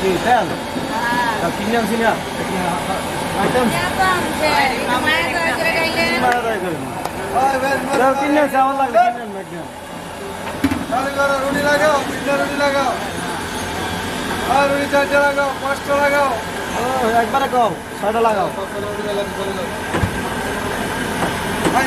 কি তেল কিনে আনছি না আইটেম কিনে আনছি আমার লাগলে কিনে আনবো একদম রুটি লাগাও তিনটা রুটি লাগাও আর রুটি চারটা লাগাও পাঁচটা লাগাও ও একবারে কম ছয়টা লাগাও ভাই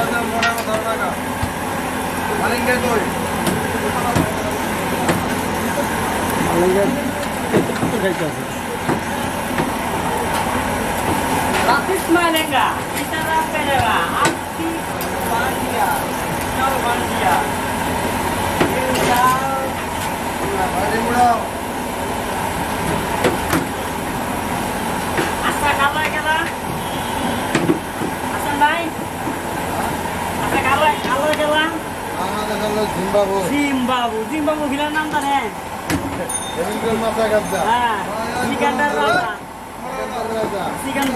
বাজার মনে হয় দশ টাকা মালিঙ্গা কই মালিঙ্গা খাইতে আছে রাখিস মালিঙ্গা ইতারা পেরেরা আপনি বান্দিয়া চাও বান্দিয়া বাড়ি মুড়াও জিম্বাবু। জিম্বাবু জিম্বাবু ভিলার নাম জানেন এদিনকার মাথা গাদ্দা। হ্যাঁ সিকান্দার রাজা সিকান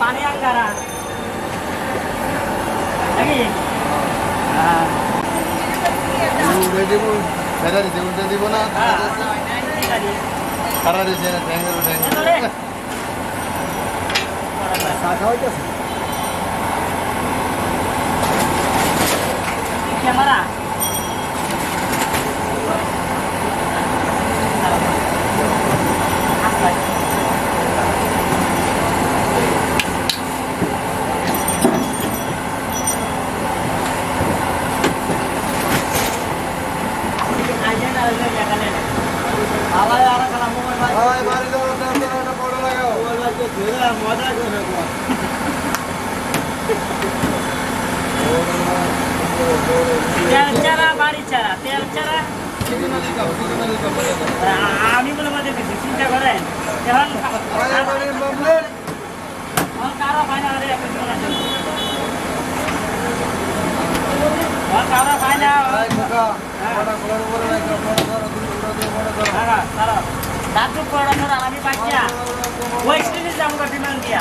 পানি আঙ্গারা। নাকি? হ্যাঁ। দিব। দিব না। হ্যাঁ। ট্যাঙ্গের ট্যাঙ্গের মজা করে তেল চারা বাড়ি চারা তেল চারা আমি বলে মধ্যে কিছু চিন্তা করেন এখন কারও এখন কারও হয় satu orang alami pajak gue ini sama gue bilang dia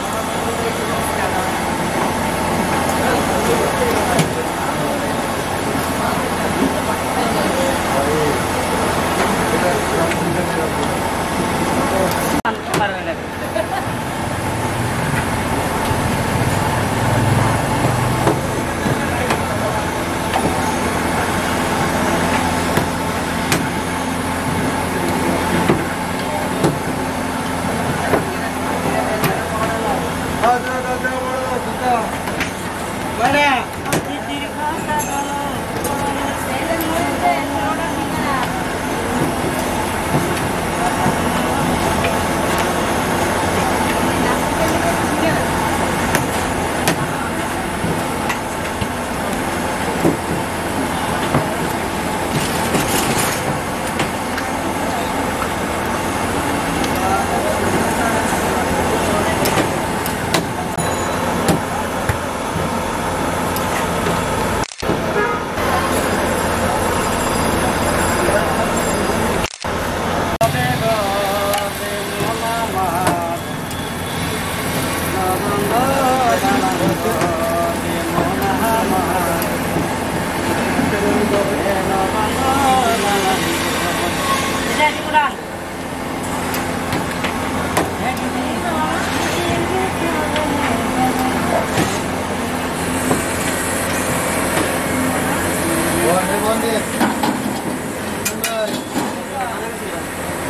বন্ধে বন্ধে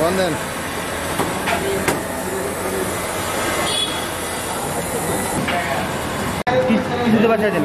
বন্ধেন কিছুতে বাচ্চা দিন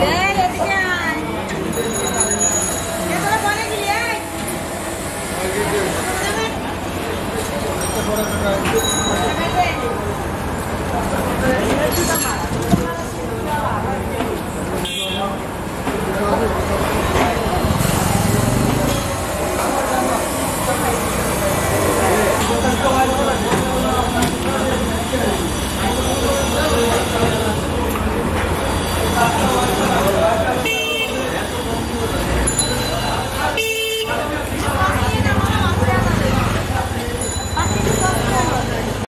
Ei,